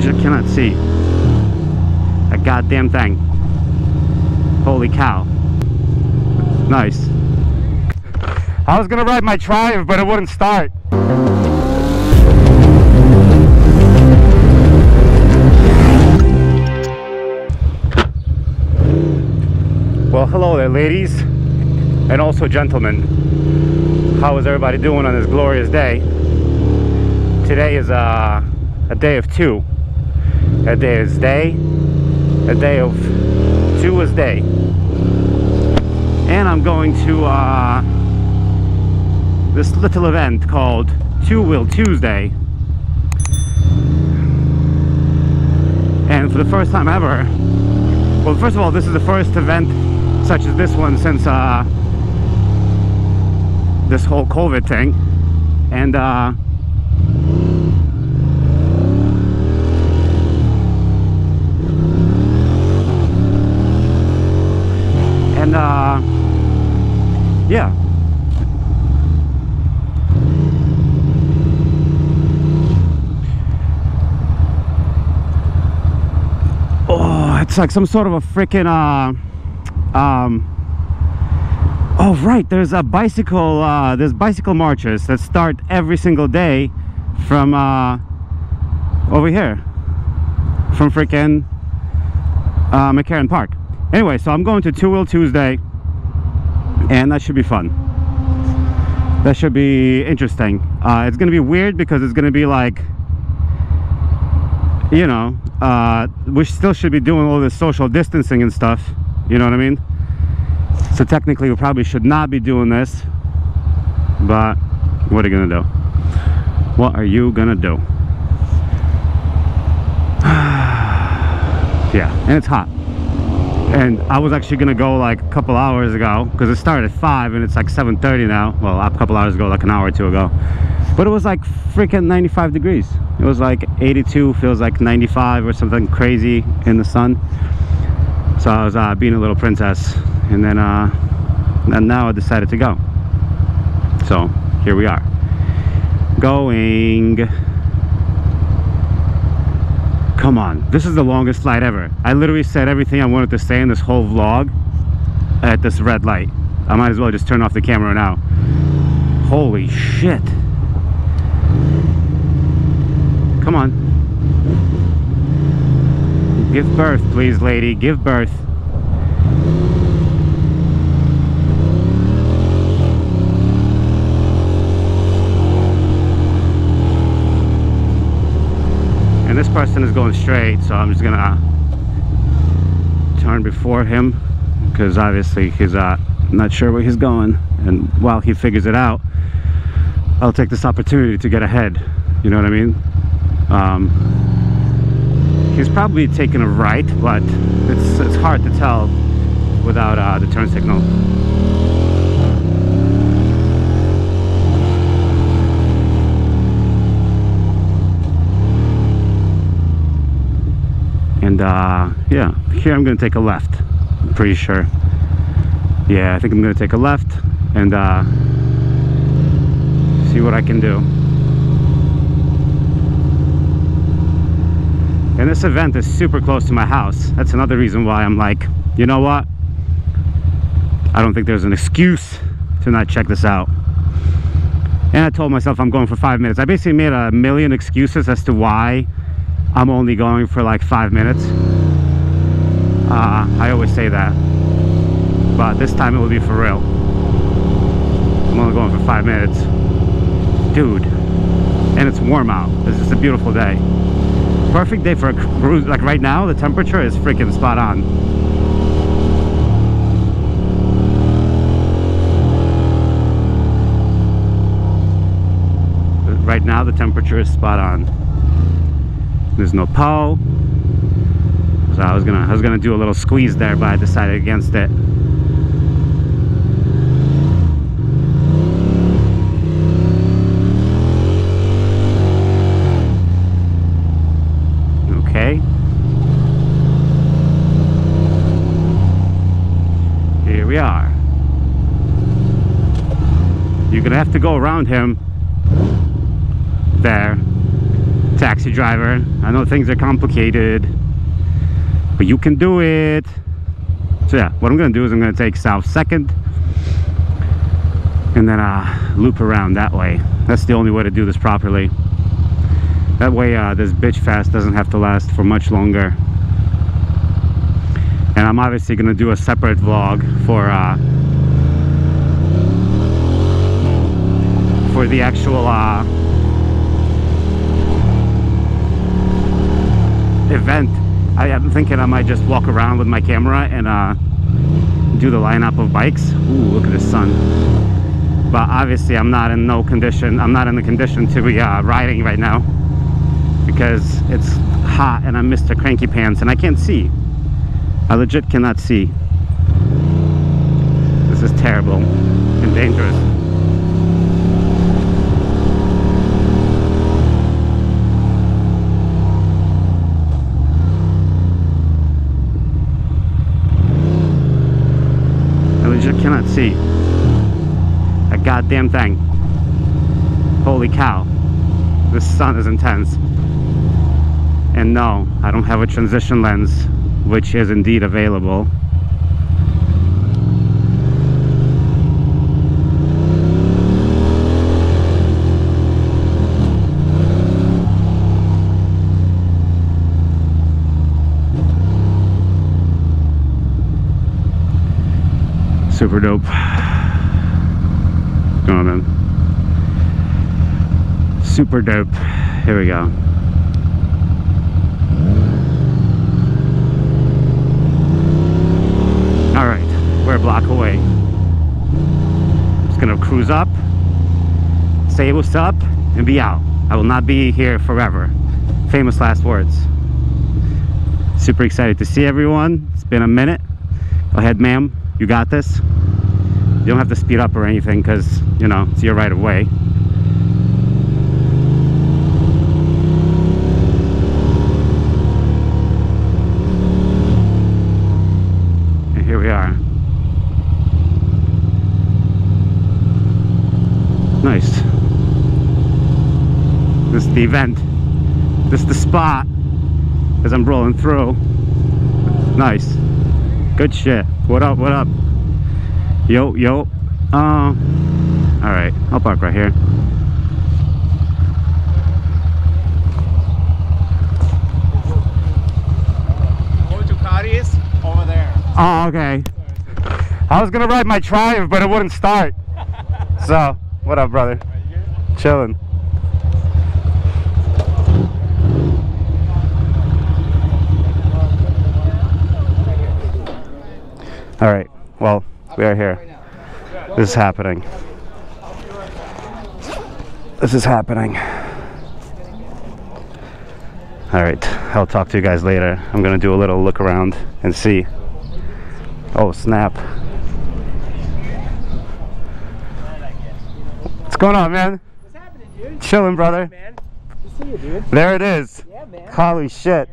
legit cannot see a goddamn thing. Holy cow. Nice. I was gonna ride my Triumph, but it wouldn't start. Well, hello there, ladies, and also gentlemen. How is everybody doing on this glorious day? Today is uh, a day of two. A day is day, a day of two is day. And I'm going to uh, this little event called Two Wheel Tuesday. And for the first time ever, well, first of all, this is the first event such as this one since uh, this whole COVID thing. And uh, and uh, yeah. Oh, it's like some sort of a freaking uh, um. Oh right, there's a bicycle. Uh, there's bicycle marches that start every single day from uh, over here, from freaking uh, McCarren Park. Anyway, so I'm going to Two Wheel Tuesday, and that should be fun. That should be interesting. Uh, it's gonna be weird because it's gonna be like, you know, uh, we still should be doing all this social distancing and stuff. You know what I mean? So technically, we probably should not be doing this. But what are you gonna do? What are you gonna do? yeah, and it's hot and I was actually gonna go like a couple hours ago because it started at 5 and it's like 7:30 now. Well a couple hours ago like an hour or two ago. But it was like freaking 95 degrees. It was like 82 feels like 95 or something crazy in the sun. So I was uh, being a little princess. And then uh, and now I decided to go. So here we are. Going come on. This is the longest flight ever. I literally said everything i wanted to say in this whole vlog at this red light. I might as well just turn off the camera now. Holy shit. Come on. Give birth please lady. Give birth person is going straight so I'm just gonna turn before him because obviously he's uh, not sure where he's going. And while he figures it out I'll take this opportunity to get ahead. You know what I mean? Um, he's probably taking a right but it's, it's hard to tell without uh, the turn signal and uh, yeah here I'm gonna take a left I'm pretty sure. Yeah I think I'm gonna take a left and uh, see what I can do. And this event is super close to my house. That's another reason why I'm like you know what? I don't think there's an excuse to not check this out. And I told myself I'm going for five minutes. I basically made a million excuses as to why I'm only going for like five minutes. Uh, I always say that. But this time it will be for real. I'm only going for five minutes. Dude. And it's warm out. It's just a beautiful day. Perfect day for a cruise. Like right now, the temperature is freaking spot on. Right now, the temperature is spot on there's no pole so I was gonna I was gonna do a little squeeze there but I decided against it. Okay. Here we are. You're gonna have to go around him. There taxi driver. I know things are complicated, but you can do it. So yeah, what I'm gonna do is I'm gonna take South Second and then uh, loop around that way. That's the only way to do this properly. That way uh, this bitch fast doesn't have to last for much longer. And I'm obviously gonna do a separate vlog for uh, for the actual uh, event. I am thinking I might just walk around with my camera and uh, do the lineup of bikes. Ooh, look at the sun. But obviously I'm not in no condition, I'm not in the condition to be uh, riding right now because it's hot and I'm Mr. Cranky Pants and I can't see. I legit cannot see. This is terrible and dangerous. I legit cannot see a goddamn thing. Holy cow. This sun is intense. And no, I don't have a transition lens, which is indeed available. Super dope. Go on then. Super dope. Here we go. All right, we're a block away. Just gonna cruise up, say what's up, and be out. I will not be here forever. Famous last words. Super excited to see everyone. It's been a minute. Go ahead, ma'am. You got this. You don't have to speed up or anything because, you know, it's your right of way. And here we are. Nice. This is the event. This is the spot as I'm rolling through. Nice. Good shit. What up, what up? Yo, yo. Uh, all right, I'll park right here. Go over there. Oh, okay. I was gonna ride my Triumph, but it wouldn't start. So, what up, brother? Chilling. All right. Well, we are here. This is happening. This is happening. All right. I'll talk to you guys later. I'm gonna do a little look around and see. Oh snap! What's going on, man? What's happening, dude? Chilling, brother. Man, good to see you, dude. There it is. Yeah, man. Holy shit!